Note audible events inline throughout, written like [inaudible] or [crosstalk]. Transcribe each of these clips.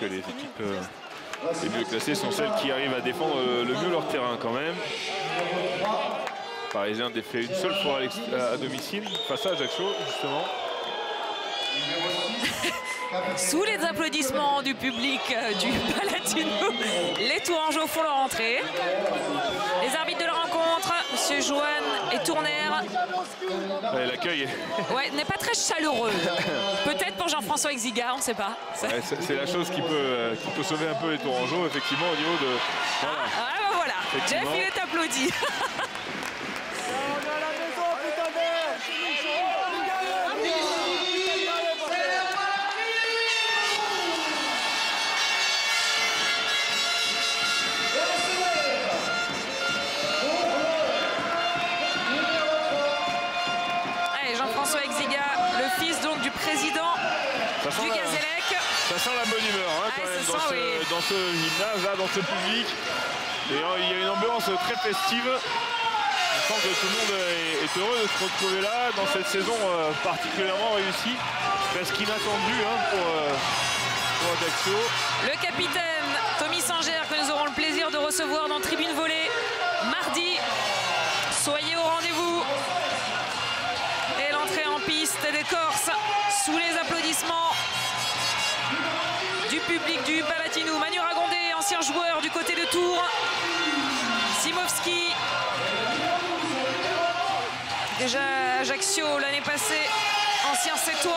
que les équipes euh, les mieux classées sont celles qui arrivent à défendre euh, le mieux leur terrain quand même. Parisien défait une seule fois à, domicile face à Ajaccio justement. [laughs] Sous les applaudissements du public euh, du Palatino, les Tourangeaux font leur entrée. Les arbitres de la rencontre, M. Joanne et Tournaire. L'accueil ouais, n'est pas très chaleureux. Peut-être pour Jean-François Exiga, on ne sait pas. c'est la chose qui peut, euh, qui peut sauver un peu les Tourangeaux, effectivement, au niveau de... Voilà. Ah, ah bah voilà, Jeff, il est applaudi. [laughs] dans ce gymnase, là, dans ce public. Euh, il y a une ambiance très festive. On sent que tout le monde est, heureux de se retrouver là dans cette saison euh, particulièrement réussie, presque inattendue hein, pour, euh, pour. Le capitaine Tommy Sanger que nous aurons le plaisir de recevoir dans Tribune Volée mardi. Soyez au rendez-vous. Et l'entrée en piste des Corses sous les applaudissements public du Palatino. Manu Ragondé, ancien joueur du côté de Tours. Simovski. Déjà Ajaccio l'année passée, ancien Sétois.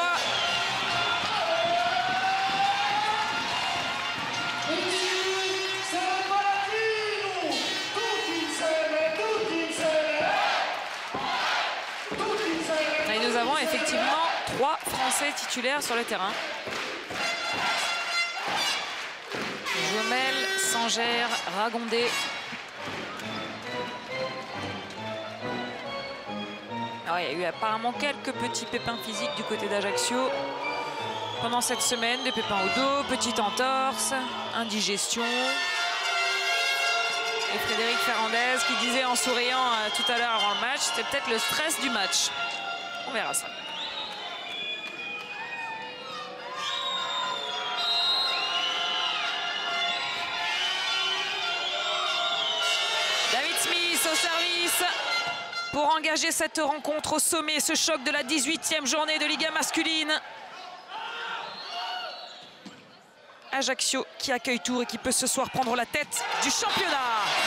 Et nous avons effectivement trois Français titulaires sur le terrain. Jomel, Sangère, Ragondé. Ah il y a eu apparemment quelques petits pépins physiques du côté d'Ajaccio pendant cette semaine. Des pépins au dos, petite entorse, indigestion. Et Frédéric Ferrandez qui disait en souriant euh, tout à l'heure avant le match, c'était peut-être le stress du match. On verra ça. Pour engager cette rencontre au sommet, ce choc de la 18e journée de Liga masculine. Ajaccio qui accueille Tours et qui peut ce soir prendre la tête du championnat.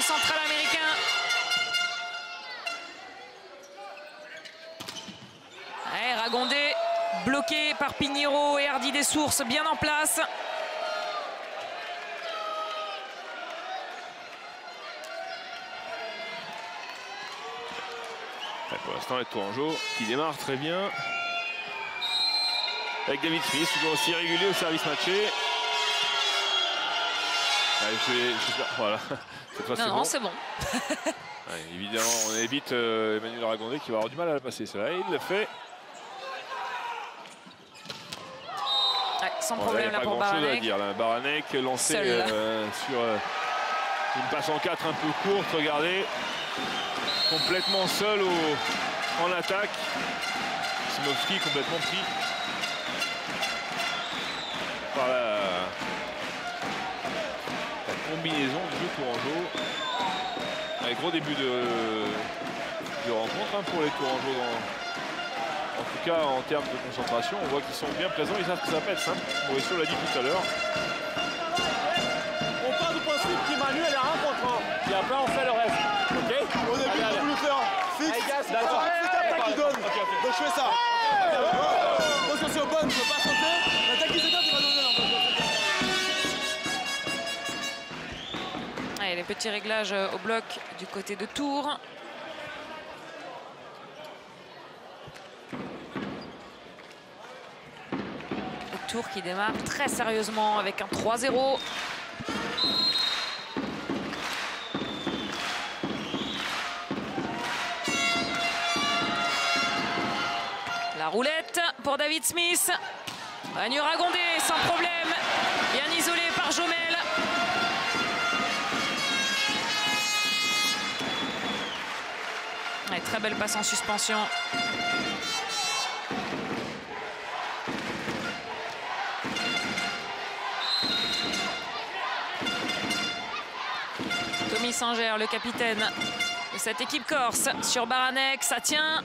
Central américain. Ragondé bloqué par Pignero et Hardy des Sources bien en place. pour l'instant, les Tourangeaux qui démarre très bien. Avec David Smith, toujours aussi régulier au service matché. Voilà. [laughs] non, non, c'est bon. [laughs] évidemment, on évite euh, Emmanuel Ragondé qui va avoir du mal à la passer. Cela, il le fait. sans problème là pour Baranek. dire. Baranek lancé euh, sur euh, une passe en 4 un peu courte. Regardez, complètement seul au, en attaque. Simovski complètement pris par la, combinaison du jeu Tourangeau. Un gros début de, rencontre hein, pour les Tourangeaux. en tout cas, en termes de concentration, on voit qu'ils sont bien présents. Ils savent ce que ça pèse. Hein. Mauricio l'a dit tout à l'heure. On part du principe qu'Emmanuel est la rencontre. Hein. Et après, on fait le reste. Ok? Au début, allez, on faire fixe. D'accord. C'est après qui donne. Donc je fais ça. Attention, c'est au bon, je ne veux pas sauter. L'attaque les petits réglages euh, au bloc du côté de Tours. Tours qui démarre très sérieusement avec un 3-0. la roulette pour David Smith. Manu Ragondé sans problème. Bien isolé par Jomel. Très belle passe en suspension. Tommy Sanger, le capitaine de cette équipe corse sur Baranek, ça tient.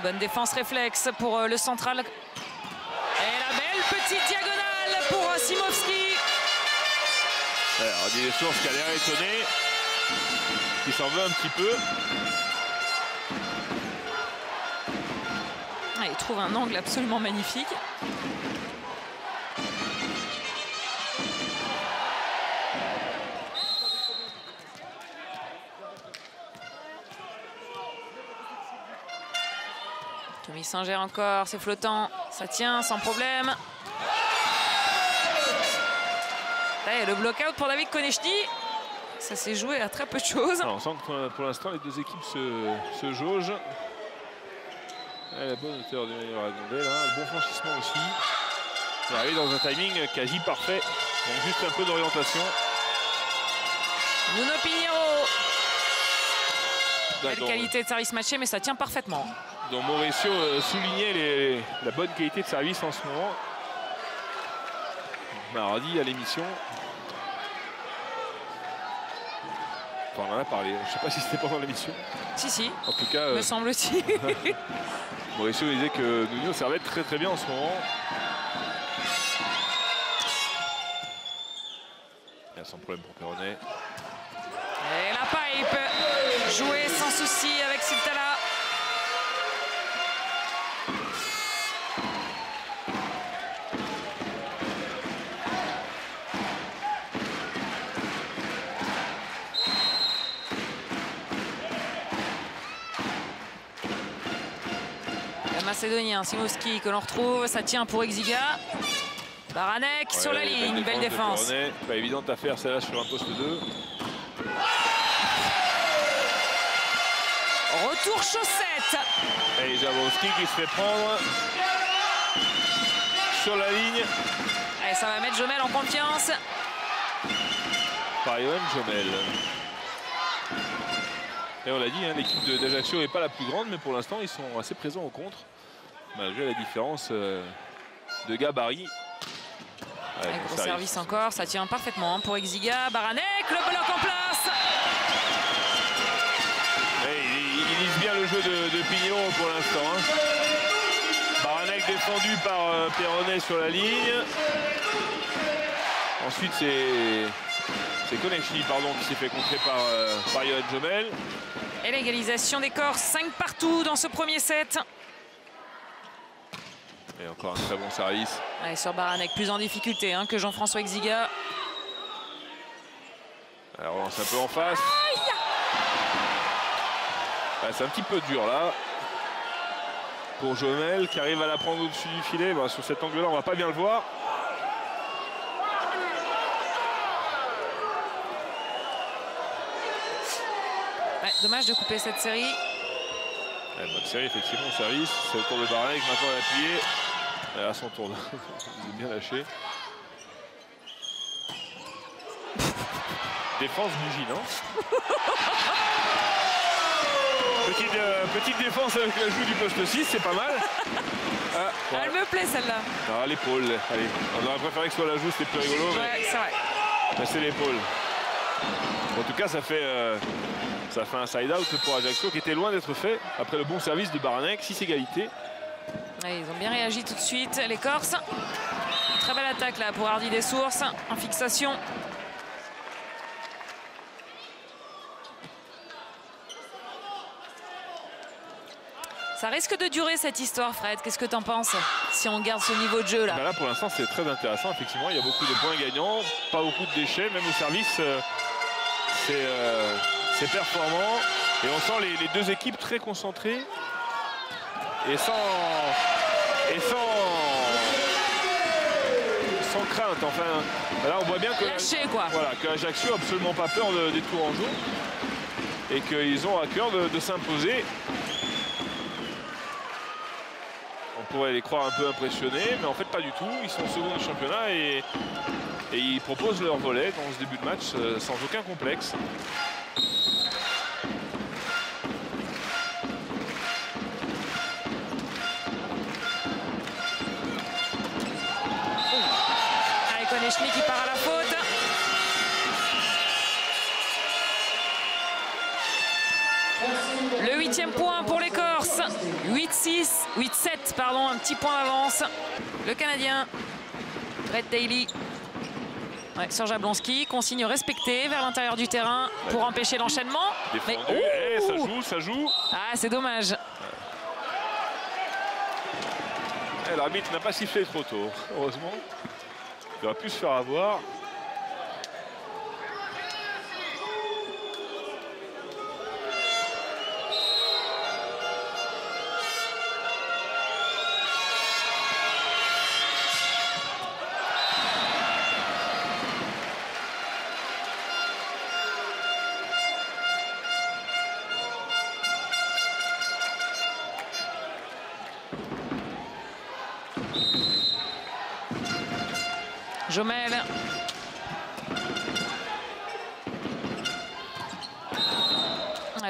bonne défense réflexe pour euh, le central. Et la belle petite diagonale pour euh, Simovski. on dit des sources étonné, qui s'en veut un petit peu. Ah, il trouve un angle absolument magnifique. Tommy Singer encore, c'est flottant, ça tient sans problème. Le block-out pour David Konechny. Ça s'est joué à très peu de choses. on sent que pour l'instant, les deux équipes se, jaugent. la bonne hauteur du meilleur Gondé, là. Le bon franchissement aussi. Il arrive dans un timing quasi parfait. Donc juste un peu d'orientation. Nuno Pinheiro. Belle qualité de service matché, mais ça tient parfaitement. Donc Mauricio euh, soulignait la bonne qualité de service en ce moment. Mardi à l'émission. On en a parlé. Je ne sais pas si c'était pendant l'émission. Si, si. En tout cas. Me euh, semble-t-il. [laughs] Mauricio disait que Nuno servait très très bien en ce moment. Il y a son problème pour Perronnet. Et la pipe jouée sans souci avec Siltala. Macédonien Simovski que l'on retrouve. Ça tient pour Exiga. Baranek sur la ligne, belle défense. Pas évidente à faire celle-là sur un poste 2. Retour chaussette. Et Jablonski qui se fait prendre sur la ligne. Et ça va mettre Jomel en confiance. Par Johan Jomel. Et on l'a dit, hein, l'équipe d'Ajaccio n'est pas la plus grande, mais pour l'instant, ils sont assez présents au contre malgré la différence euh, de gabarit. Avec gros service, encore, ça tient parfaitement pour Exiga. Baranek, le bloc en place. il, lise bien le jeu de, de pour l'instant. Hein. Baranek défendu par euh, Perronnet sur la ligne. Ensuite, c'est Konechny pardon, qui s'est fait contrer par, euh, par Jomel. Et l'égalisation des corps, 5 partout dans ce premier set. Et encore un très bon service. sur Baranek, plus en difficulté hein, que Jean-François Exiga. Alors on un peu en face. C'est un petit peu dur là. Pour Jomel qui arrive à la prendre au-dessus du filet. sur cet angle-là, on va pas bien le voir. dommage de couper cette série. bonne série, effectivement, service. C'est le tour de Baranek, maintenant elle appuyé. Elle a son tour. [laughs] Il est bien lâché. Défense bougie, [laughs] non petite, euh, petite, défense avec la joue du poste 6, c'est pas mal. Ah, [laughs] Elle me plaît celle-là. Ah, l'épaule, allez. On aurait préféré que ce soit la joue, c'était plus rigolo. Ouais, c'est vrai. c'est l'épaule. En tout cas, ça fait, euh, ça fait un side-out pour Ajaccio qui était loin d'être fait après le bon service de Baranek, 6 égalités ils ont bien réagi tout de suite, les Corses. Très belle attaque là pour Hardy des Sources en fixation. Ça risque de durer cette histoire, Fred. Qu'est-ce que tu en penses si on garde ce niveau de jeu là? Bah Là, pour l'instant, c'est très intéressant. Effectivement, il y a beaucoup de points gagnants, pas beaucoup de déchets, même au service. Euh, euh, c'est performant. Et on sent les, deux équipes très concentrées et sans, et sans, sans crainte. Enfin, là on voit bien que, quoi. Voilà, que Ajaccio n'a absolument pas peur des tours en joue et qu'ils ont à cœur de, s'imposer. pourrait les croire un peu impressionnés, mais en fait pas du tout. Ils sont second du championnat et, et ils proposent leur volet dans ce début de match euh, sans aucun complexe. Konechny qui part à la faute. Le huitième point pour les Corses. 8-6, 8-7, pardon, un petit point d'avance. Le Canadien, Brett Daly. Ouais, sur Jablonski, consigne respectée vers l'intérieur du terrain pour empêcher l'enchaînement. Mais- Eh, ça joue, ça joue. Ah, c'est dommage. Eh, L'arbitre n'a pas sifflé trop tôt, heureusement. Il aurait pu se faire avoir. Jomel.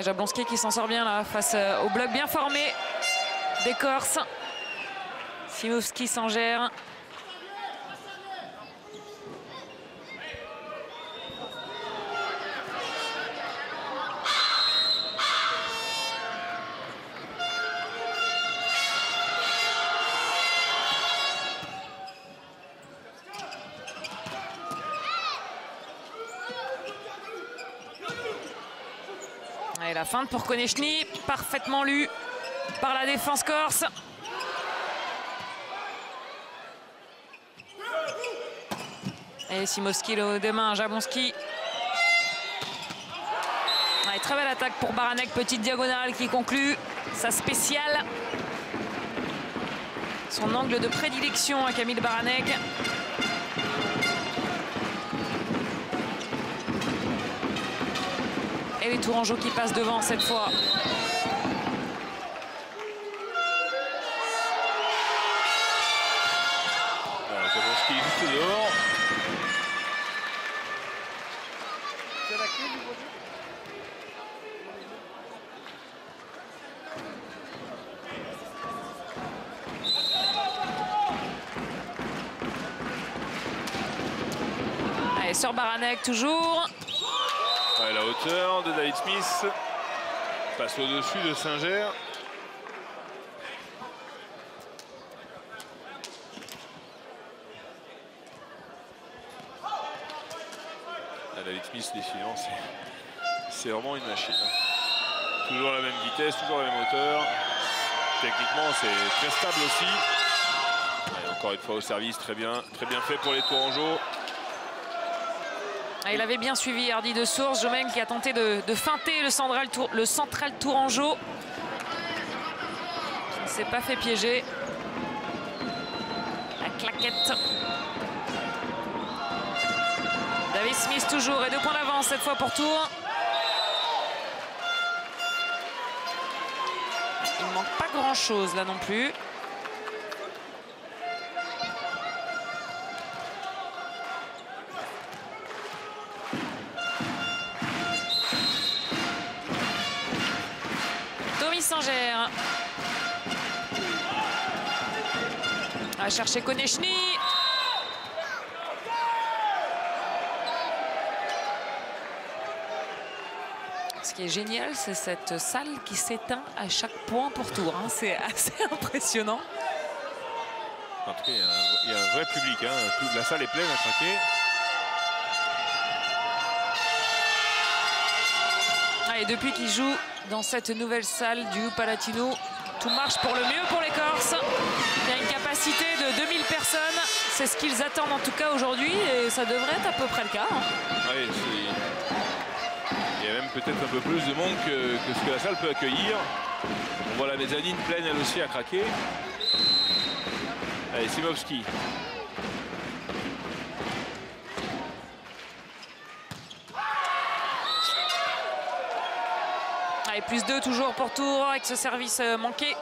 Jablonski qui s'en sort bien là face euh, au bloc bien formé des Corses. Simovski s'en gère. Feinte pour Konechny, parfaitement lu par la défense corse. Et Simovski le haut de main, Jablonski. Ouais, très belle attaque pour Baranek, petite diagonale qui conclut sa spéciale. Son angle de prédilection à Camille Baranek. Et les Tourangeaux qui passent devant cette fois. Voilà, Jablonski juste dehors. Allez, sur Baranek toujours. De David Smith passe au-dessus de Singer. Ah, David Smith, décidément, c'est- vraiment une machine. hein. Toujours la même vitesse, toujours la même hauteur. Techniquement, c'est très stable aussi. Ouais, encore une fois au service, très bien, très bien fait pour les Tourangeaux. Il avait bien suivi Hardy de source. Jomeng qui a tenté de, feinter le central, tour, Tourangeau. Qui ne s'est pas fait piéger. La claquette. David Smith toujours et deux points d'avance cette fois pour Tours. Il ne manque pas grand chose là non plus. À chercher Konechny. Ce qui est génial, c'est cette salle qui s'éteint à chaque point pour tour. hein. C'est assez [laughs] impressionnant. En tout cas, il y a un, il y a un vrai public. hein. Tout- la salle est pleine à craquer. Ah, et depuis qu'il joue dans cette nouvelle salle du Palatino, tout marche pour le mieux pour les Corses. Capacité de 2000 personnes. C'est ce qu'ils attendent en tout cas aujourd'hui et ça devrait être à peu près le cas. hein. C'est- il y a même peut-être un peu plus de monde que, que ce que la salle peut accueillir. On voit la mezzanine pleine elle aussi à craquer. Allez, Simovski. Allez, plus 2 toujours pour Tours avec ce service euh, manqué.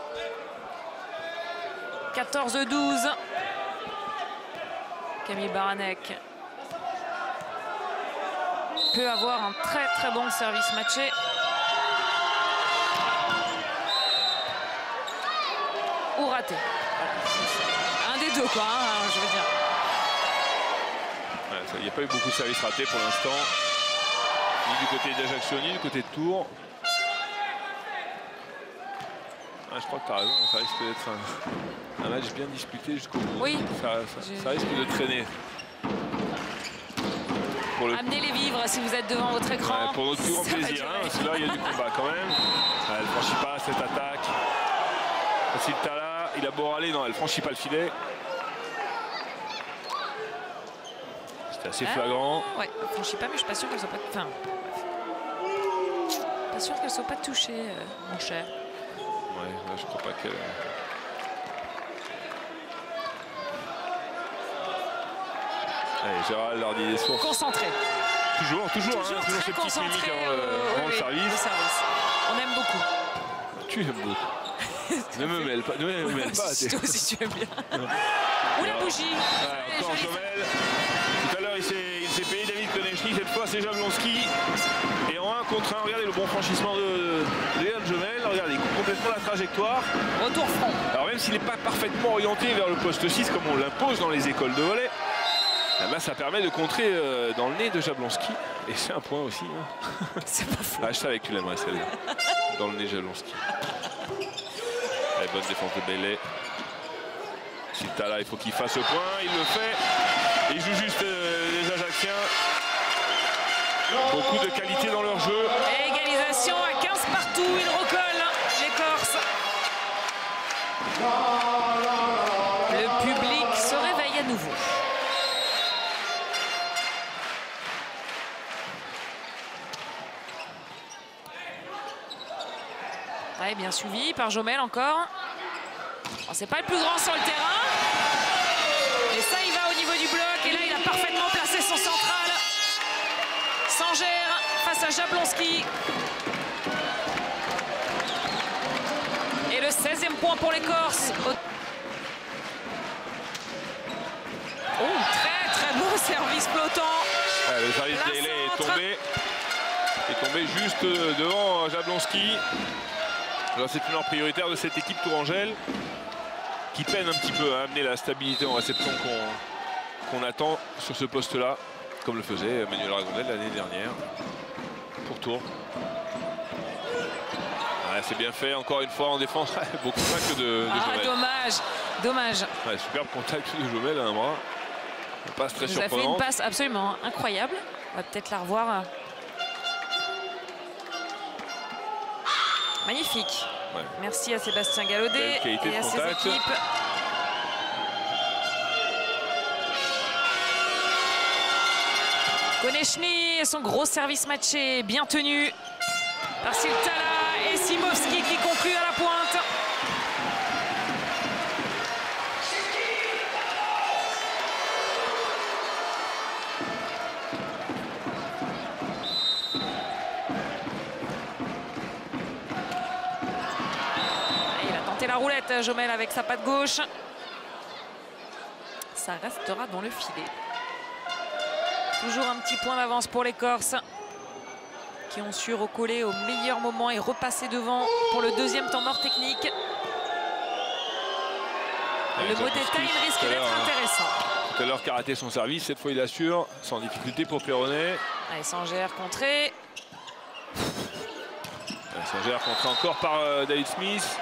14-12. Camille Baranek peut avoir un très très bon service matché. Ou raté. Un des deux quoi, hein, je veux dire. Il n'y a pas eu beaucoup de services ratés pour l'instant. Ni du côté d'Ajaccio, ni du côté de Tours. Ah, je crois que tu as raison, ça risque d'être un, match bien disputé jusqu'au bout. Oui. Ça, risque de traîner. Amenez les vivres si vous êtes devant votre écran. pour notre plus grand plaisir, hein, parce que là il y a du combat quand même. elle ne franchit pas cette attaque. Facile Tala, il a beau râler, non, elle ne franchit pas le filet. C'était assez ah, flagrant. Ouais, elle franchit pas, mais je suis pas sûr qu'elle soit pas. Enfin, pas sûr qu'elle soit pas touchée, euh, mon cher. Ouais, je crois pas que. Allez, Gérald, des sources. Concentré. Toujours, toujours, toujours, hein, toujours ces petites mimiques avant, euh, le, service. On aime beaucoup. Tu aimes beaucoup. [laughs] ne me mêle pas. Ne me mêle [laughs] pas. Toi aussi, tu aimes bien. [laughs] Ou la bougie. Encore. Tout à l'heure, il s'est payé David Konechny. Cette fois, c'est Jablonski. Et en 1 contre 1, regardez le bon franchissement de, de Jomel. Regardez, il coupe complètement la trajectoire. Retour front. Alors même s'il n'est pas parfaitement orienté vers le poste 6 comme on l'impose dans les écoles de volet, eh ben, ça permet de contrer euh, dans le nez de Jablonski. Et c'est un point aussi. Hein. [laughs] C'est pas fou. Ah, je savais que tu l'aimerais celle-là. dans le nez Jablonski. Allez, bonne défense de Bellet. Il faut qu'il fasse le point. Il le fait. Il joue juste euh, les Ajacciens. Beaucoup de qualité dans leur jeu. égalisation à 15 partout. Il recolle les Corses. Le public se réveille à nouveau. bien suivi par Jomel encore. C'est pas le plus grand sur le terrain. Et ça, il va au niveau du bloc. Et là, il a parfaitement placé son central. Sangère face à Jablonski. Et le 16e point pour les Corses. Oh, très très beau service flottant. le service est tombé. Est tombé juste devant Jablonski. C'est une heure prioritaire de cette équipe Tourangelle qui peine un petit peu à amener la stabilité en réception qu'on attend sur ce poste-là, comme le faisait Manuel Ragondel l'année dernière pour Tours. c'est bien fait, encore une fois en défense, [laughs] beaucoup que de, de ah, dommage, dommage. superbe contact de Jomel à un bras. Une passe très surprenante. a fait une passe absolument incroyable. On va peut-être la revoir Magnifique. Merci à Sébastien Gallaudet et à ses équipes. Konechny son gros service matché, bien tenu par Siltala et Simovski qui conclut à la pointe. la roulette, Jomel avec sa patte gauche. Ça restera dans le filet. Toujours un petit point d'avance pour les Corses qui ont su recoller au meilleur moment et repasser devant pour le deuxième temps mort technique. le mot time risque d'être hein. intéressant. Tout à l'heure qui a raté son service, cette fois il assure, sans difficulté pour Perronnet. Allez, Sangère contré. Sangère contré encore par euh, David Smith.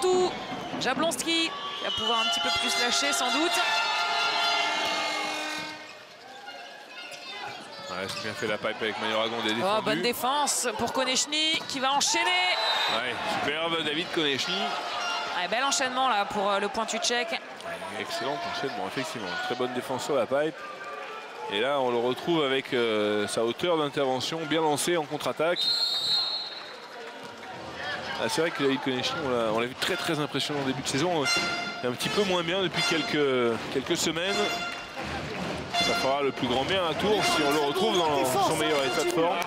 18 partout. Jablonski va pouvoir un petit peu plus lâcher sans doute. Ouais, bien fait la pipe avec Mayoragon des oh, bonne défense pour Konechny qui va enchaîner. Ouais, superbe David Konechny. bel enchaînement là pour euh, le pointu tchèque. excellent enchaînement, effectivement. Très bonne défense sur la pipe. Et là, on le retrouve avec euh, sa hauteur d'intervention bien lancée en contre-attaque. Ah, c'est vrai que David Koneshi, on l'a vu très très impressionnant au début de saison. Et un petit peu moins bien depuis quelques, quelques semaines. Ça fera le plus grand bien à Tours si on le retrouve dans son meilleur état de forme.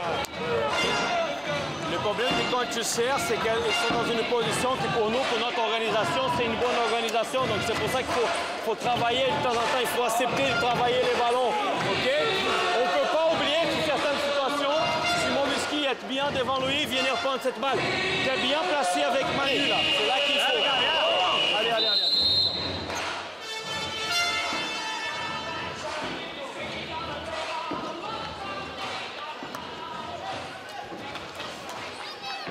Le problème des coachs serres, c'est qu'ils sont dans une position qui pour nous, pour notre organisation, c'est une bonne organisation. Donc c'est pour ça qu'il faut, faut, travailler de temps en temps, il faut accepter de travailler les ballons. OK? On ne peut pas oublier que certaines situations, Simon Bien devant lui, vient reprendre cette balle. Bien placé avec Manu là. C'est là qu'il faut. Allez, allez, allez.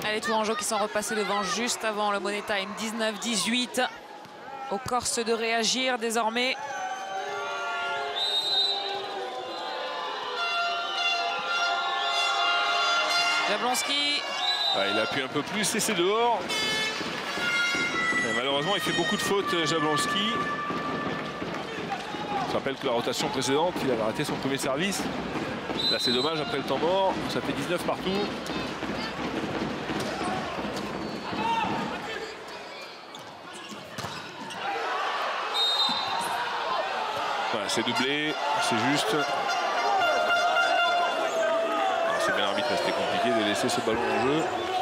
Allez, Tourangeau qui sont repassés devant juste avant le Money Time 19-18. Aux Corses de réagir désormais. Jablonski. Ah, il a pu un peu plus et c'est dehors. Malheureusement, il fait beaucoup de fautes, Jablonski. Je rappelle que la rotation précédente, il avait raté son premier service. Là, c'est dommage après le temps mort. Ça fait 19 partout. Voilà, c'est doublé, c'est juste. C'est bien l'arbitre, c'était compliqué de laisser ce ballon en jeu.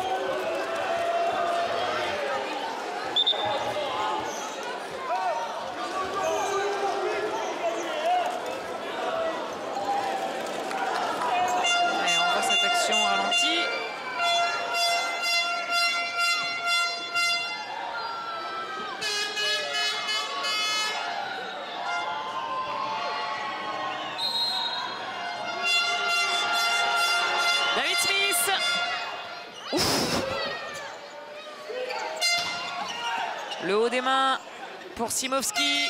Simovski.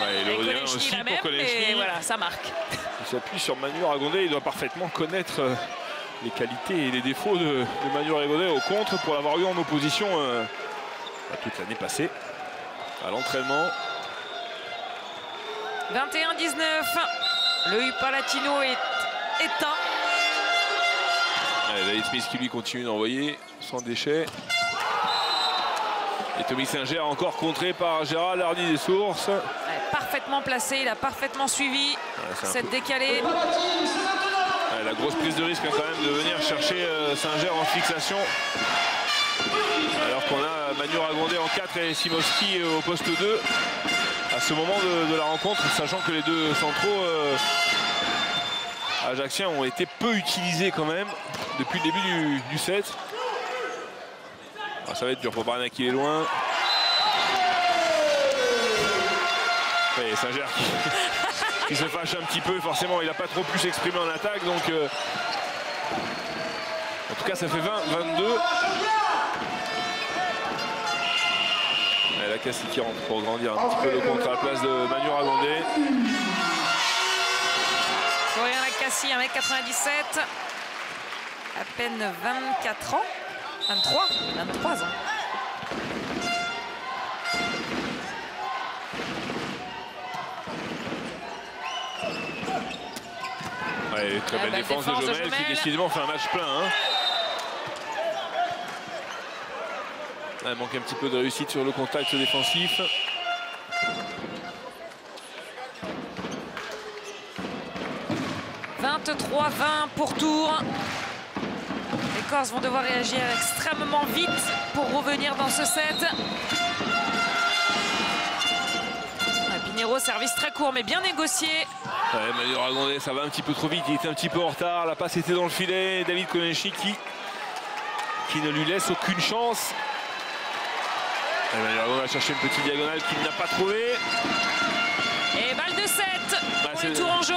Ouais, et le Et aussi la même, voilà, ça marque. Il s'appuie sur Manu Ragondet. Il doit parfaitement connaître euh, les qualités et les défauts de, de Manu Ragondet au contre pour l'avoir eu en opposition euh, bah, toute l'année passée à l'entraînement. 21-19. Le U Palatino est éteint. David Smith qui lui continue d'envoyer sans déchet. Et Tommy Singer encore contré par Gérald Hardy des Sources. Ouais, parfaitement placé, il a parfaitement suivi cette décalée. Ouais, la grosse prise de risque hein, quand même de venir chercher euh, Singer en fixation. Alors qu'on a Manu Ragondet en 4 et Simovski euh, au poste 2 à ce moment de, de la rencontre, sachant que les deux centraux euh, ajaxiens ont été peu utilisés quand même depuis le début du, du set. Alors, ça va être dur pour Barna qui est loin. Et Singer qui, qui se fâche un petit peu. Forcément, il n'a pas trop pu s'exprimer en attaque. Donc, euh, en tout cas, ça fait 20, 22. Et la Cassie qui rentre pour grandir un petit peu le contre à la place de Manu Ragondet. Florian Lacassi, 1m97. À peine 24 ans. 23 23 ans. Ouais, très Ah belle bah, défense, défense de de Jomel qui Jomel. décidément fait un match plein. hein. Ah, il manque un petit peu de réussite sur le contact défensif. « 23-20 pour Tours. Corses vont devoir réagir extrêmement vite pour revenir dans ce set. Pinheiro, service très court mais bien négocié. Ouais, ça va un petit peu trop vite. Il était un petit peu en retard. La passe était dans le filet. David Konechi qui, qui ne lui laisse aucune chance. Manu Ragondet va chercher une petite diagonale qu'il n'a pas trouvée. Et balle de 7 pour c'est- le Tourangeau.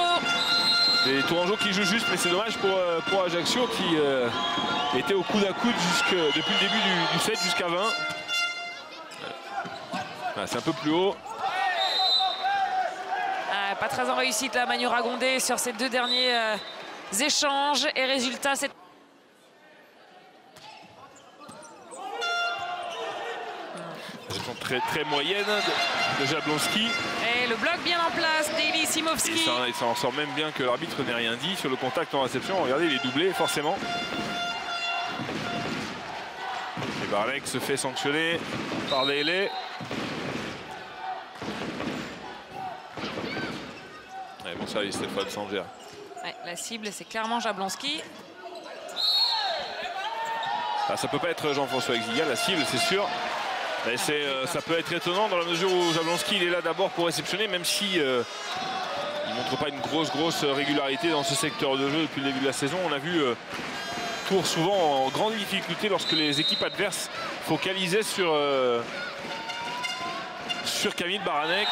Et Tourangeau qui joue juste, mais c'est dommage pour, euh, pour Ajaccio qui euh, était au coude à coude jusque, depuis le début du, du set jusqu'à 20. Voilà, c'est un peu plus haut. Ah, pas très en réussite là, Manu Ragondet sur ces deux derniers euh, échanges. Et résultat, c'est très, très moyenne de, de Jablonski. et le bloc bien en place. Daily Et Simovski. ça, il s'en sort même bien que l'arbitre n'ait rien dit sur le contact en réception. Regardez, il est doublé forcément. Barlek se fait sanctionner par Lele. Ouais, bon service de Sanger. Ouais, la cible, c'est clairement Jablonski. Ah, ça peut pas être Jean-François Exiga, la cible, c'est sûr. Mais euh, ça peut être étonnant dans la mesure où Jablonski il est là d'abord pour réceptionner, même si euh, il montre pas une grosse grosse régularité dans ce secteur de jeu depuis le début de la saison. On a vu euh, Tours souvent en grande difficulté lorsque les équipes adverses focalisaient sur, euh, sur Camille Baranek,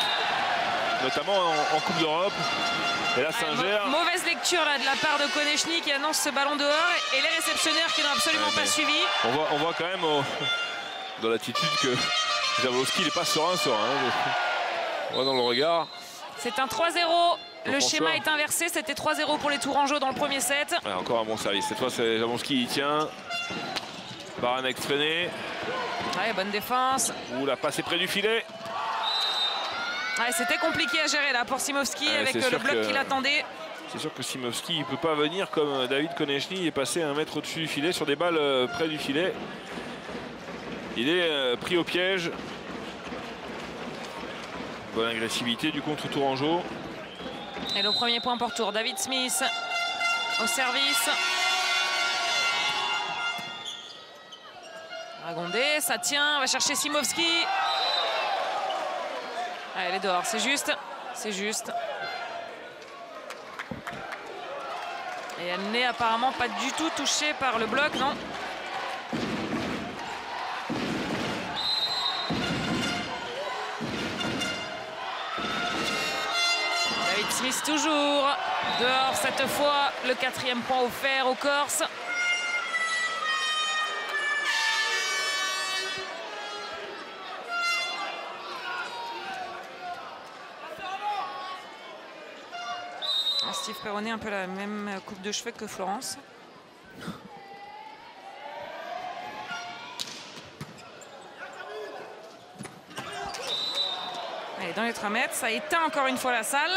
notamment en, en Coupe d'Europe. Et là, Ouais, Singer. mau- mauvaise lecture là, de la part de Konechny qui annonce ce ballon dehors et les réceptionneurs qui n'ont absolument Ouais, pas suivi. On voit, on voit quand même au- dans l'attitude que Jablonski n'est pas serein, serein. hein. Dans le regard. C'est un 3-0. Le schéma est inversé. C'était 3-0 pour les Tourangeaux dans le premier set. Ouais, encore un bon service. Cette fois, c'est Jablonski qui tient. Baranek. Ouais, bonne défense. Ouh, la passe est près du filet. Ouais, C'était compliqué à gérer là pour Simovski Ouais, avec euh, le bloc qu'il attendait. C'est sûr que Simovski ne peut pas venir comme David Konechny est passé un mètre au-dessus du filet sur des balles euh, près du filet. Il est euh, pris au piège. Bonne agressivité du contre Tourangeau. Et le premier point pour tour. David Smith au service. Ragondé, ça tient. Va chercher Simovski. Elle est dehors, c'est juste. C'est juste. Et elle n'est apparemment pas du tout touchée par le bloc, non? Toujours dehors cette fois. Le quatrième point offert aux Corses. Ah, Steve Perronnet, un peu la même coupe de cheveux que Florence. Allez, dans les 3 mètres, ça éteint encore une fois la salle.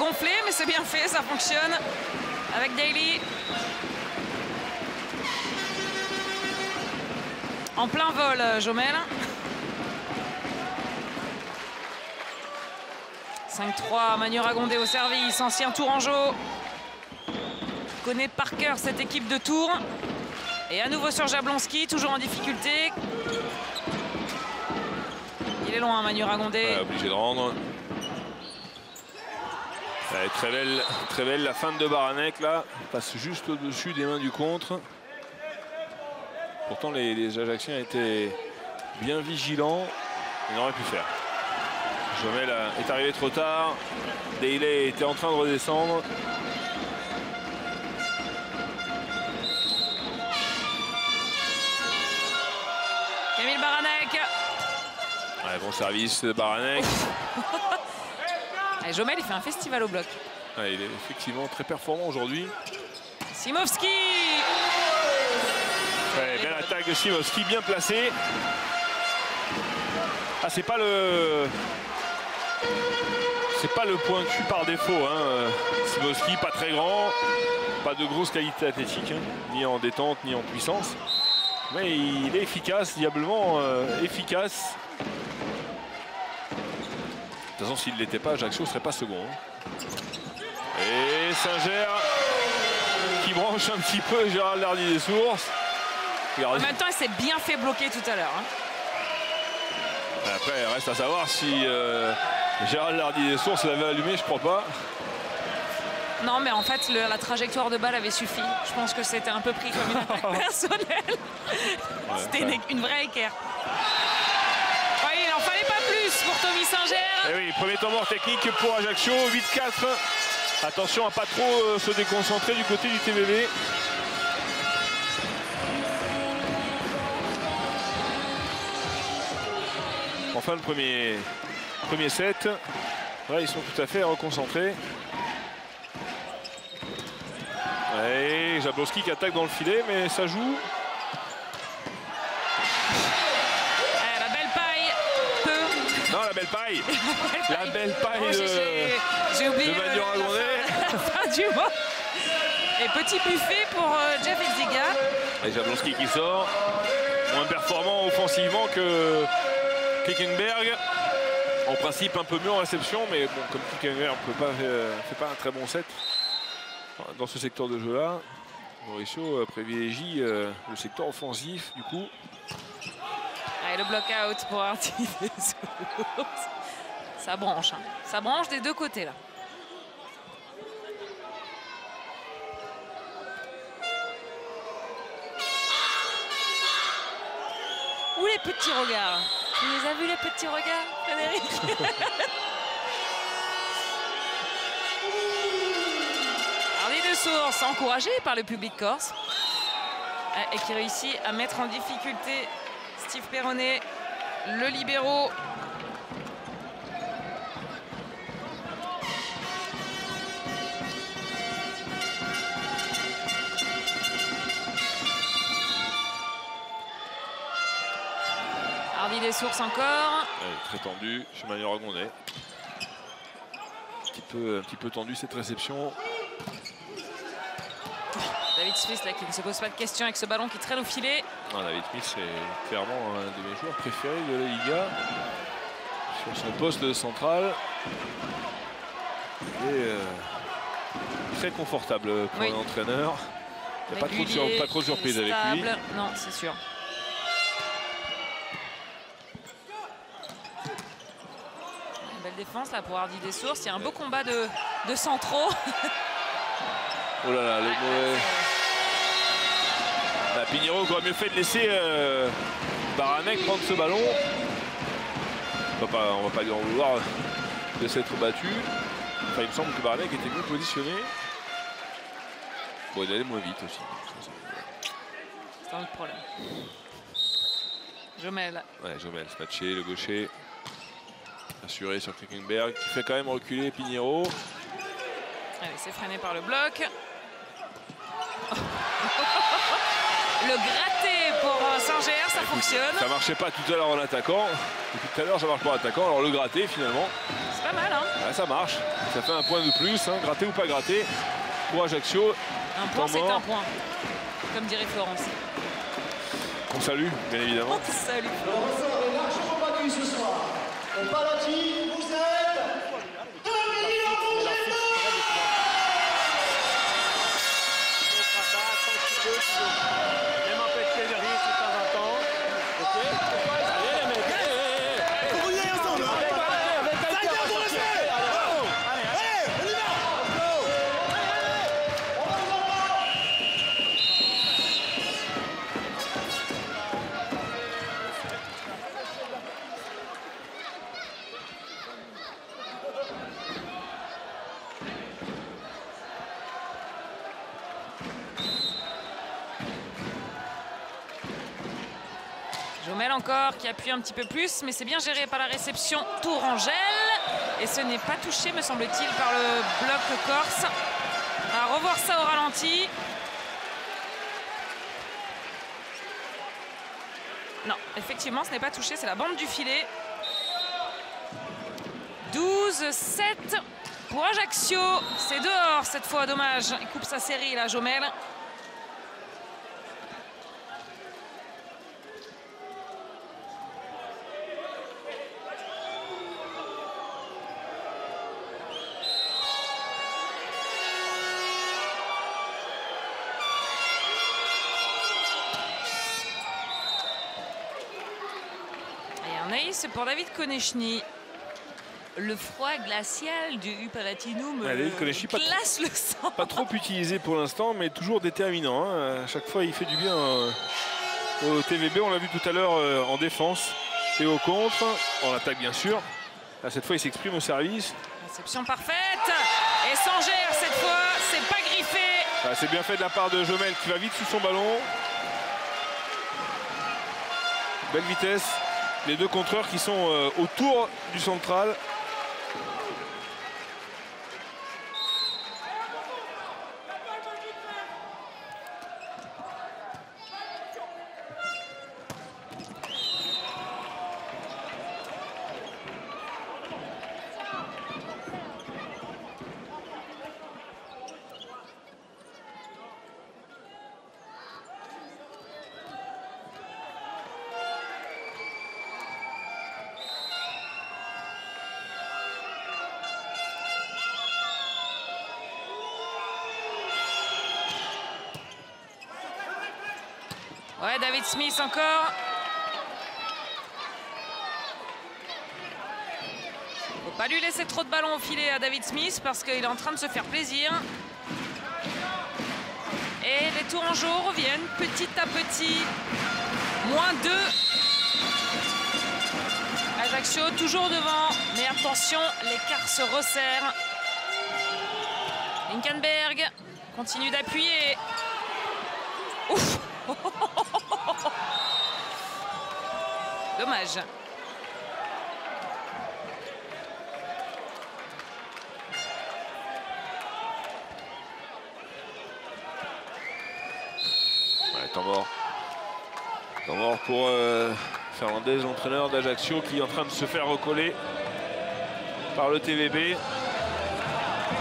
Gonflé, mais c'est bien fait, ça fonctionne. Avec Daly. En plein vol, euh, Jomel. 5-3, Manu Ragondé au service, ancien Tourangeau. Connaît par cœur cette équipe de Tours. Et à nouveau sur Jablonski, toujours en difficulté. Il est loin, Manu Ragondé. Obligé de rendre. Ouais, très, belle, très belle la fin de Baranek là. Passe juste au-dessus des mains du contre. Pourtant les, les Ajacciens étaient bien vigilants. Ils n'auraient pu faire. Jomel est arrivé trop tard. Daly était en train de redescendre. Camille Baranek. Ouais, bon service de Baranek. [laughs] Et Jomel, il fait un festival au bloc. Ouais, il est effectivement très performant aujourd'hui. Simovski Ouais, belle attaque de Simovski, bien placée. Ah, c'est pas le. C'est pas le pointu par défaut. Hein. Simovski, pas très grand, pas de grosse qualité athlétique, hein, ni en détente, ni en puissance. Mais il est efficace, diablement euh, efficace. S'il ne l'était pas, Ajaccio ne serait pas second. hein. Et Singer qui branche un petit peu Gérald Dardy des sources. En même temps, il s'est bien fait bloquer tout à l'heure. hein. Après, reste à savoir si euh, Gérald Lardy des Sources l'avait allumé, je crois pas. Non, mais en fait, le- la trajectoire de balle avait suffi. Je pense que c'était un peu pris comme une attaque [laughs] personnelle. c'était une, une vraie équerre. Ouais, il n'en fallait pas plus Tommy Singer. Eh oui, premier temps mort technique pour Ajaccio, 8-4. Attention à pas trop euh, se déconcentrer du côté du TVV. Enfin le premier, premier set. Ils sont tout à fait reconcentrés. Et Jablonski qui attaque dans le filet, mais ça joue. La belle paille. [laughs] la belle paille Oh, de, j'ai- oublié de la la fin du. Et petit buffet pour euh, Jeff Elziga. Et Jablonski qui sort. Moins performant offensivement que Kickenberg. En principe un peu mieux en réception, mais bon, comme Kickenberg ne peut pas, euh, fait pas un très bon set dans ce secteur de jeu-là. Mauricio euh, privilégie euh, le secteur offensif, du coup. Allez, le block-out pour Artie [laughs] Ça branche. hein. Ça branche des deux côtés, là. Où les petits regards Tu les as vus, les petits regards, Frédéric [laughs] Hardy de Source, encouragé par le public corse et qui réussit à mettre en difficulté Steve Perronnet, le libéraux. Hardy des sources encore. Très tendu chez Manu Ragonnet. Un petit peu, un petit peu tendu cette réception. David Smith là, qui ne se pose pas de questions avec ce ballon qui traîne au filet. Ah, David Smith, c'est clairement un de mes joueurs préférés de la Liga. Sur son poste central. Et euh, très confortable pour Oui. un entraîneur. Il n'y a pas trop, de pas trop de surprise avec lui. Non, c'est sûr. Une Belle défense là pour Hardy des sources. Il y a un beau combat de, de centraux. Oh là là, le mauvais. Ah, Pinheiro aurait mieux fait de laisser euh, Baranek prendre ce ballon. On va pas, on va pas lui en vouloir de s'être battu. Enfin, il me semble que Baranek était mieux positionné. Bon, il allait moins vite aussi. C'est un problème. Jomel. Ouais, Jomel se matché, le gaucher. Assuré sur Kickenberg, qui fait quand même reculer Pinheiro. Allez, c'est freiné par le bloc. [laughs] le gratté pour euh, Saint-Gère, ça fonctionne. Ça marchait pas tout à l'heure en attaquant. Depuis tout à l'heure, ça marche pas en attaquant. Alors le gratté, finalement, C'est pas mal, hein ouais, ça marche. Ça fait un point de plus, hein, gratté ou pas gratté. Pour Ajaccio, Un point, c'est un point. Comme dirait Florence. qu'on salue, bien évidemment. Florence. receveur de un petit peu plus, mais c'est bien géré par la réception Tourangelle. Et ce n'est pas touché, me semble-t-il, par le bloc corse. Va revoir ça au ralenti. Non, effectivement, ce n'est pas touché, c'est la bande du filet. 12-7 pour Ajaccio. C'est dehors cette fois, dommage. Il coupe sa série là, Jomel. Pour David Konechny. Le froid glacial du Palatinum Ouais, David euh, Konechny, pas trop- le sang. Pas trop utilisé pour l'instant, mais toujours déterminant. hein. À chaque fois, il fait du bien euh, au TVB. On l'a vu tout à l'heure euh, en défense et au contre. En attaque, bien sûr. Là, cette fois, il s'exprime au service. Réception parfaite. Et Sangère cette fois, c'est pas griffé. Ah, C'est bien fait de la part de Jomel qui va vite sous son ballon. Belle vitesse. Les deux contreurs qui sont euh, autour du central. Smith encore. Faut pas lui laisser trop de ballons au filet à David Smith parce qu'il est en train de se faire plaisir. Et les Tourangeaux reviennent petit à petit. Moins 2. Ajaccio toujours devant. Mais attention, l'écart se resserre. Linkenberg continue d'appuyer. Ouf [laughs] Dommage. Ouais, temps mort. Temps mort pour euh, Fernandez, l'entraîneur d'Ajaccio, qui est en train de se faire recoller par le TVB.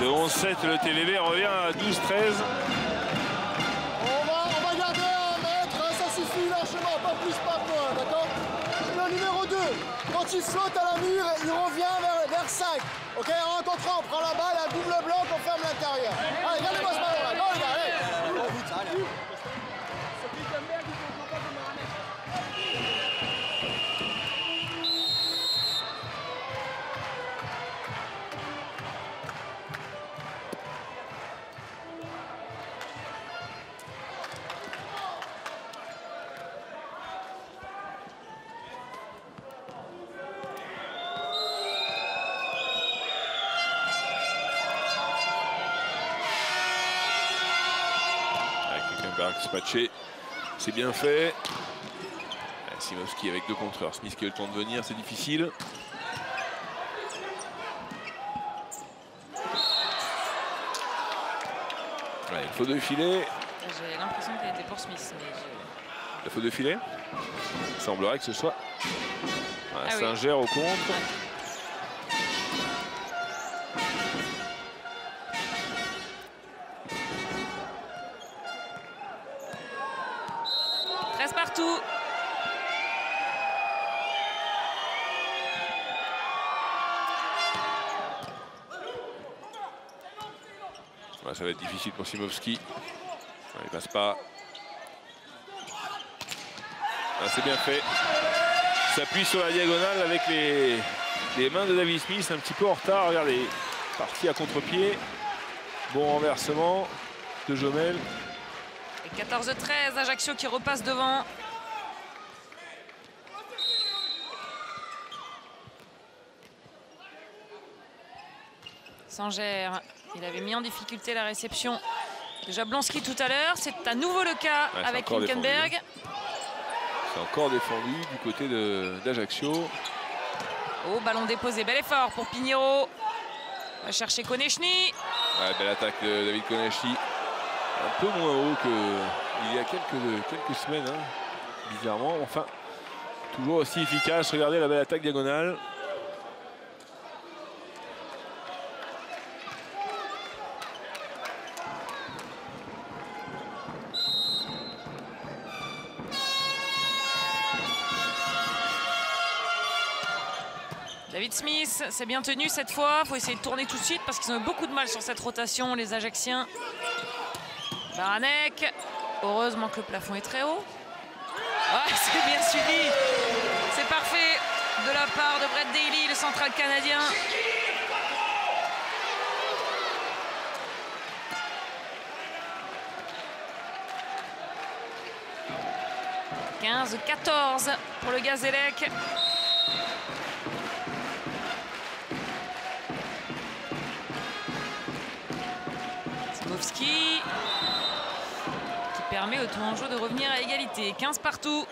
De 11-7, le TVB revient à 12-13. Il flotte à la mur, il revient vers, vers 5. Ok, en contre on prend la balle, un double bloc, on ferme l'intérieur. Allez, gardez-moi ce ballon là, go les gars, allez dispatché. C'est bien fait. Simovski avec deux contreurs. Smith qui a eu le temps de venir, c'est difficile. Il faut deux filets. J'ai l'impression qu'elle était pour Smith. Mais je- Il faut deux filets. Il semblerait que ce soit un Ah oui. Au contre. Reste partout. Ouais, ça va être difficile pour Simovski. Il passe pas. Ah, c'est bien fait. S'appuie sur la diagonale avec les, les mains de David Smith un petit peu en retard. Regardez, parti à contre-pied. Bon renversement de Jomel. Et 14-13, Ajaccio qui repasse devant. Sanger, il avait mis en difficulté la réception de Jablonski tout à l'heure. C'est à nouveau le cas Ouais, avec Linkenberg. C'est encore défendu du côté d'Ajaccio. Oh, ballon déposé, bel effort pour Pignero. Va chercher Konechny. Ouais, belle attaque de David Konachi. Un peu moins haut qu'il y a quelques, semaines, hein, bizarrement. Enfin, toujours aussi efficace. Regardez la belle attaque diagonale. David Smith, c'est bien tenu cette fois. Il faut essayer de tourner tout de suite parce qu'ils ont eu beaucoup de mal sur cette rotation, les Ajacciens. Baranek. Heureusement que le plafond est très haut. Ah, [laughs] c'est bien suivi. C'est parfait de la part de Brett Daly, le central canadien. « 15-14 pour le Gazélec. Qui permet au Tourangeau de revenir à égalité. 15 partout.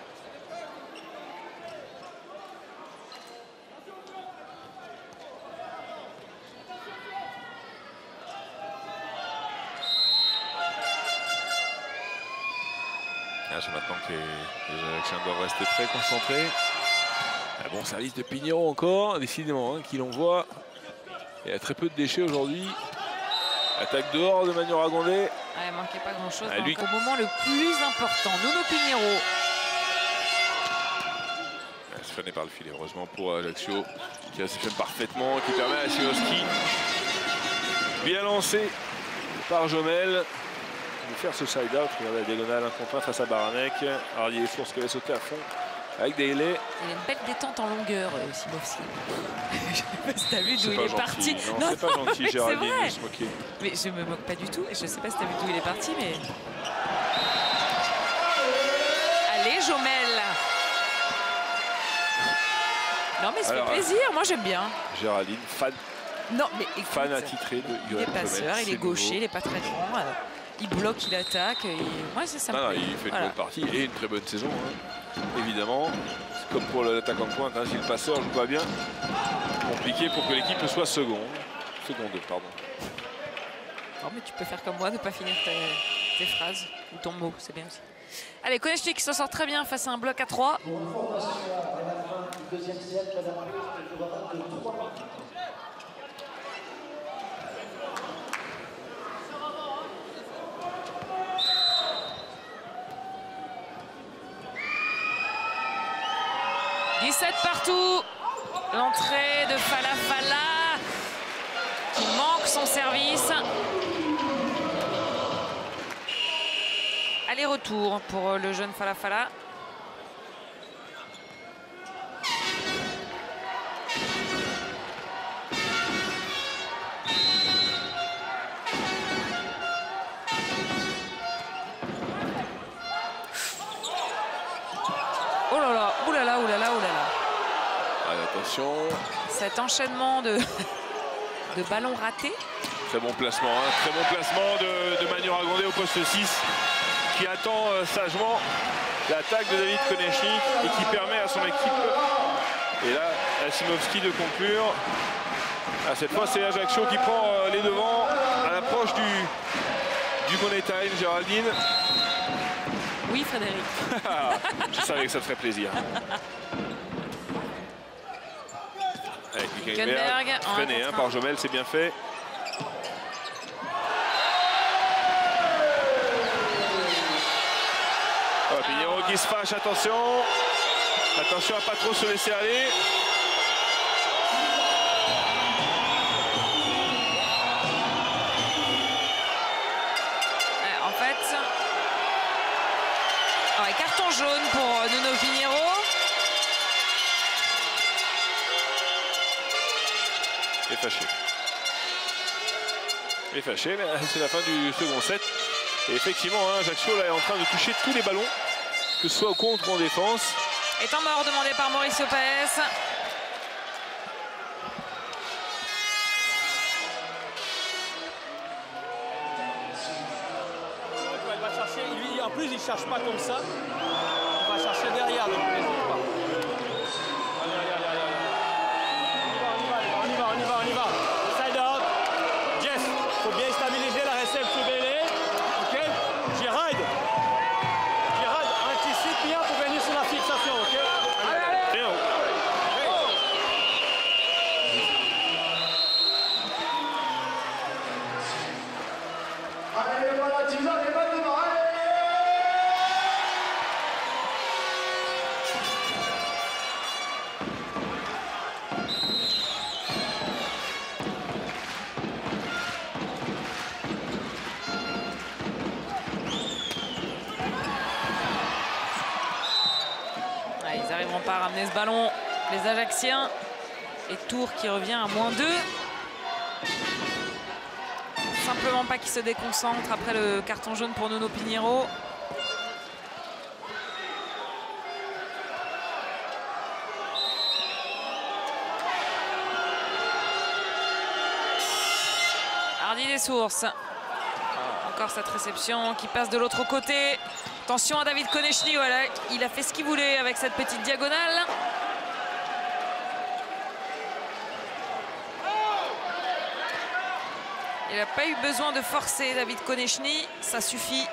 Ah, c'est maintenant que les, les doivent rester très concentrés. Un bon service de Pignero encore, décidément, hein, qui l'envoie. Il y a très peu de déchets aujourd'hui. Attaque dehors de Manu Ragondé. Ah, il manquait pas grand-chose. Ah, lui- Au moment le plus important, Nuno Pignero. Ah, freiné par le filet, heureusement pour Ajaccio, qui réceptionne parfaitement, qui permet à Simovski. Bien lancé par Jomel. de faire ce side-out. Regardez la diagonale, un contre un face à Baranek. Et Source qui avait sauté à fond avec des Il a une belle détente en longueur, euh, Simovski. [laughs] je sais pas si t'as vu d'où il est parti. Non, c'est pas [laughs] gentil, se moquer. Mais je me moque pas du tout. Je sais pas si t'as vu d'où il est parti, mais... Allez, Jomel Non, mais ça fait plaisir. Moi, j'aime bien. Géraldine, fan non, mais écoute, fan attitré de Il est passeur, il est gaucher, il est pas très grand. Euh, il bloque, il attaque. Et... Moi, c'est ça. Non, il fait une bonne partie et une très bonne saison. Hein. Évidemment, comme pour l'attaquant de pointe, hein, si le passeur joue pas bien, compliqué pour que l'équipe soit seconde. Seconde, pardon. Non, mais tu peux faire comme moi, ne pas finir tes, phrases ou ton mot, c'est bien aussi. Allez, Konechny qui s'en sort très bien face à un bloc à 3. 17 partout. L'entrée de Falafala qui manque son service. Aller-retour pour le jeune Falafala. Cet enchaînement de, [laughs] de ballons ratés. Très bon placement, hein. très bon placement de, de Manu Ragondé au poste 6 qui attend euh, sagement l'attaque de David Konechny et qui permet à son équipe, et là Asimovski de conclure. Ah, cette fois c'est Ajaccio qui prend euh, les devants à l'approche du, du Money Time, Géraldine. Oui Frédéric. [laughs] Je savais que ça te ferait plaisir. [laughs] Avec Hülkenberg, freiné hein, par Jomel, c'est bien fait. Oh, Pinheiro qui se fâche, attention. Attention à pas trop se laisser aller. en fait, carton jaune pour Nuno Pinheiro. Est fâché. Il est fâché, mais [laughs] c'est la fin du second set. Et effectivement, hein, Ajaccio là, est en train de toucher tous les ballons, que ce soit au contre ou en défense. Et temps mort demandé par Mauricio Paes. en plus, il ne cherche pas comme ça. Il va chercher derrière. Donc, Et Tour qui revient à moins 2. Simplement pas qui se déconcentre après le carton jaune pour Nuno Pinheiro. Hardy des sources. Encore cette réception qui passe de l'autre côté. Attention à David Konechny, voilà, il a fait ce qu'il voulait avec cette petite diagonale. Il n'a pas eu besoin de forcer David Konechny, ça suffit.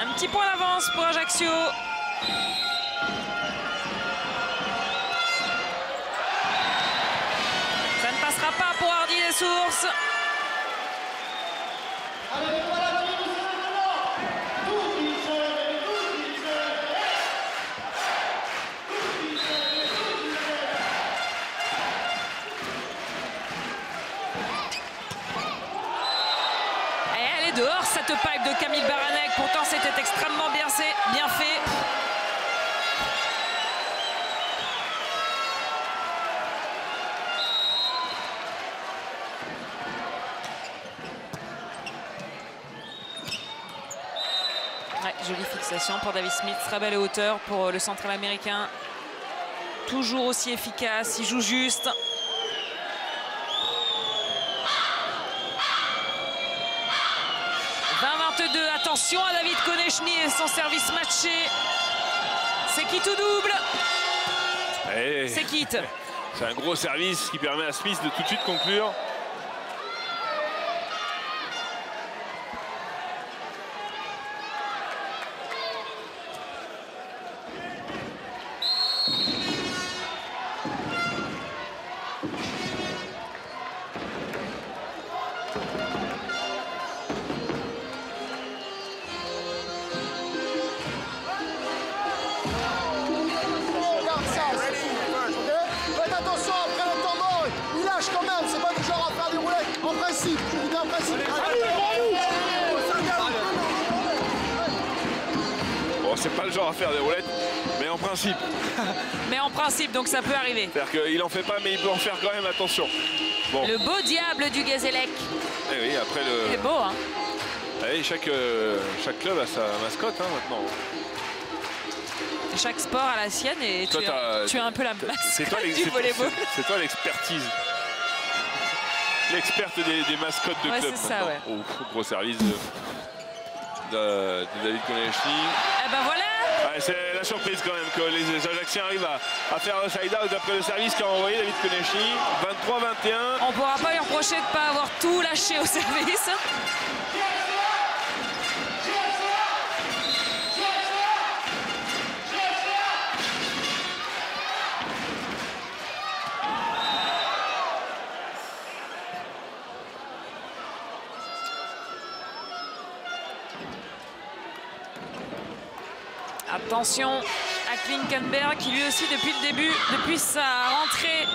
Un petit point d'avance pour Ajaccio. Ça ne passera pas pour Hardy des Sources. pipe de Camille Baranek. Pourtant, c'était extrêmement bien, fait. jolie fixation pour David Smith. Très belle hauteur pour le central américain. Toujours aussi efficace, il joue juste. Attention à David Konechny et son service matché. C'est qui tout double eh. C'est quitte. [laughs] C'est un gros service qui permet à Smith de tout de suite conclure. [laughs] mais en principe, donc ça peut arriver. C'est-à-dire qu'il en fait pas, mais il peut en faire quand même, attention. Le beau diable du Gazélec. Eh oui, après le... C'est beau, hein Allez, chaque, euh, chaque club a sa mascotte hein, maintenant. Chaque sport a la sienne et tu, es, un peu la mascotte du volleyball. C'est toi l'expertise. L'experte des, mascottes de ouais, club. c'est ça, ouais. Oh, gros service de, de, David Konechny. Eh ben voilà c'est la surprise quand même que les Ajaxiens arrivent à, faire un side-out après le service qu'a envoyé David Konechny. 23-21. On ne pourra pas lui reprocher de ne pas avoir tout lâché au service. À Klinkenberg qui lui aussi depuis le début, depuis sa rentrée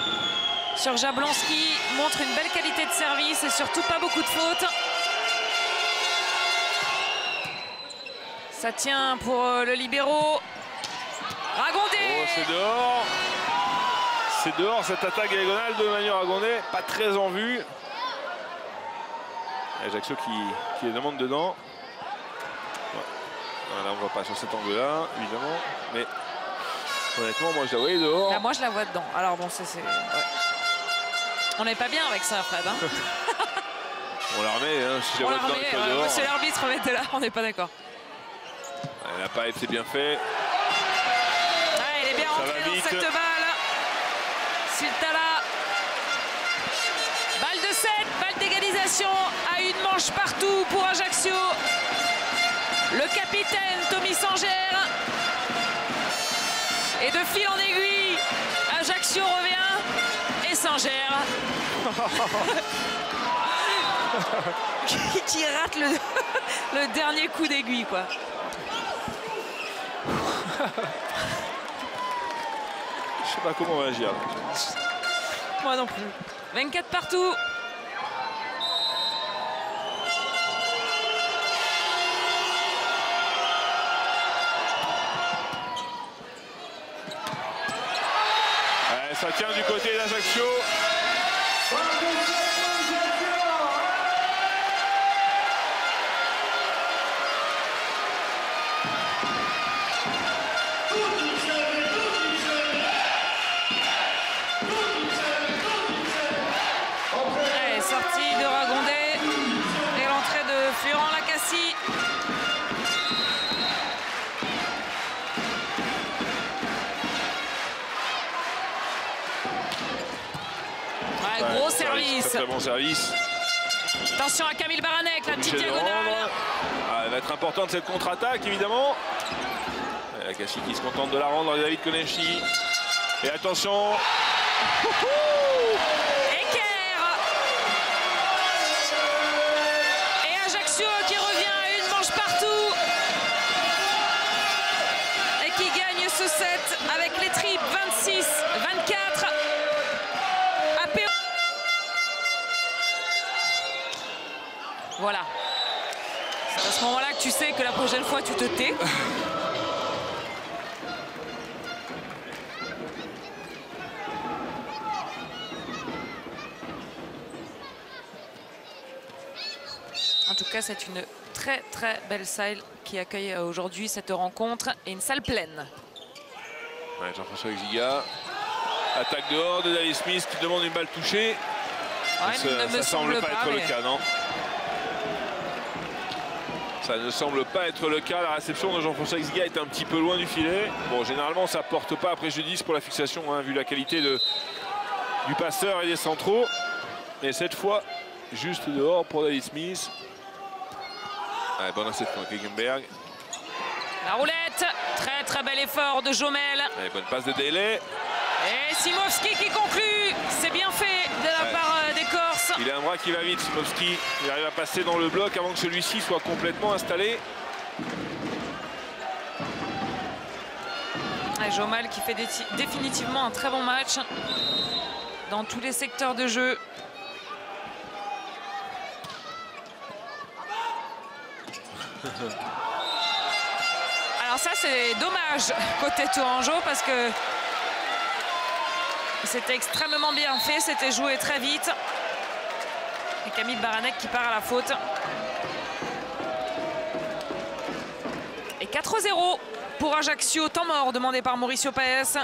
sur Jablonski, montre une belle qualité de service et surtout pas beaucoup de fautes. Ça tient pour euh, le libéraux. Ragondé oh, C'est dehors. C'est dehors cette attaque diagonale de Manu Ragondé. Pas très en vue. Ajaccio qui, qui les demande dedans. Voilà, on ne voit pas sur cet angle-là, évidemment. Mais honnêtement, moi je la voyais dehors. Bah, moi je la vois dedans. Alors bon, c'est. On n'est pas bien avec ça, Fred. Hein. [laughs] on la remet, hein, si je la vois dedans, remet, dehors. Monsieur l'arbitre remettait là, on n'est pas d'accord. Elle n'a pas été bien fait. Ah, elle est bien rentrée dans cette balle. Sultala. Balle de 7, balle d'égalisation à une manche partout pour Ajaccio. Le capitaine Tommy Sanger. Et de fil en aiguille, Ajaccio revient et Sanger. qui, rate [laughs] le, dernier coup d'aiguille quoi. Je sais pas comment on va agir. Moi non plus. 24 partout. Du côté service. Très, bon service. Attention à Camille Baranek, la petite diagonale. Ah, elle va être importante cette contre-attaque, évidemment. La Cassie qui se contente de la rendre, David Koneshi. Et attention. Eker. Et Ajaccio qui revient à une manche partout. Et qui gagne ce set tu sais que la prochaine fois tu te tais. En tout cas, c'est une très très belle salle qui accueille euh, aujourd'hui cette rencontre et une salle pleine. Ouais, Jean-François Exiga. Attaque dehors de Daley Smith qui demande une balle touchée. Ouais, ça ne ça me semble semble pas pas, être mais- le cas, non? Ça ne semble pas être le cas. La réception de Jean-François Exiga est un petit peu loin du filet. Bon, généralement, ça porte pas à préjudice pour la fixation, hein, vu la qualité de, du passeur et des centraux. Mais cette fois, juste dehors pour Daley Smith. Ouais, bonne réception de Kegenberg. La roulette, très très bel effort de Jomel. Bonne passe de Daley. Et Simovski qui conclut. C'est bien fait de la Ouais. part Il a un bras qui va vite, Simovski. Il arrive à passer dans le bloc avant que celui-ci soit complètement installé. Et Jomel qui fait définitivement un très bon match dans tous les secteurs de jeu. [laughs] Alors ça c'est dommage côté Tourangeau parce que c'était extrêmement bien fait, c'était joué très vite. Camille Baranek qui part à la faute. Et 4-0 pour Ajaccio, temps mort demandé par Mauricio Paes.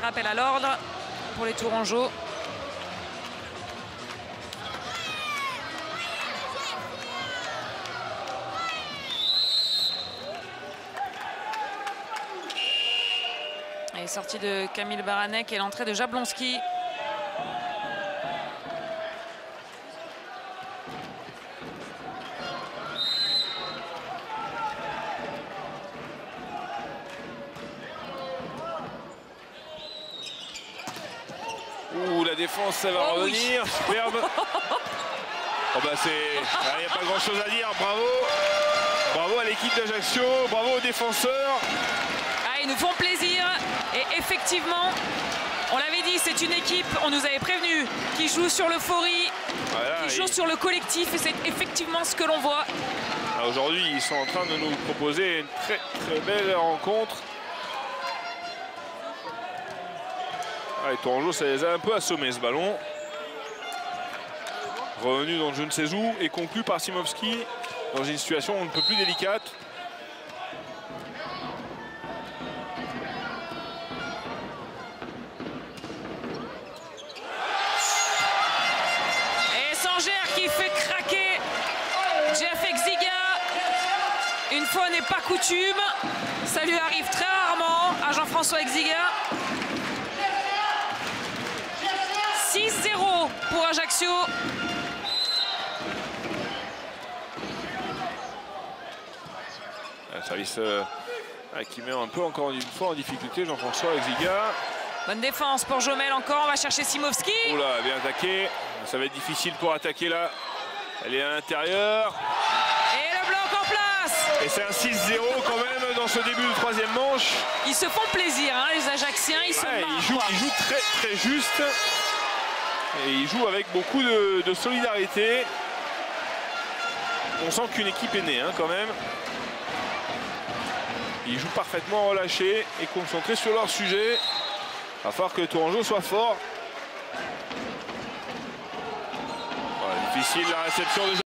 Rappel à l'ordre pour les Tourangeaux. Et sortie de Camille Baranek et l'entrée de Jablonski. Ouh, la défense, ça va Oh oui. revenir. Superbe. Oh bah c'est. Il n'y a pas grand chose à dire. Bravo. Bravo à l'équipe d'Ajaccio. Bravo aux défenseurs. Ah, ils nous font plaisir. Et effectivement, on l'avait dit, c'est une équipe, on nous avait prévenu, qui joue sur l'euphorie, Voilà, qui joue et- sur le collectif. Et c'est effectivement ce que l'on voit. Ah, Aujourd'hui, ils sont en train de nous proposer une très très belle rencontre. Ah, et Tourangeau, ça les a un peu assommés ce ballon. Revenu dans je ne sais où et conclu par Simovski dans une situation un peu plus délicate. Et Sanger qui fait craquer Jeff Exiga. Une fois n'est pas coutume. Ça lui arrive très rarement à Jean-François Exiga. 6-0 pour Ajaccio. Un service euh, qui met un peu encore une fois en difficulté Jean-François Exiga. Bonne défense pour Jomel encore. On va chercher Simovski. Oula, bien attaqué. Ça va être difficile pour attaquer là. Elle est à l'intérieur. Et le bloc en place. Et c'est un 6-0 quand même dans ce début de troisième manche. Ils se font plaisir, hein, les Ajacciens. Ils se Ouais, marrent, il, joue, quoi. il joue très très juste. Et il joue avec beaucoup de, solidarité. On sent qu'une équipe est née hein, quand même. Ils jouent parfaitement relâchés et concentrés sur leur sujet. Il va falloir que Tourangeau soit fort. Difficile la réception de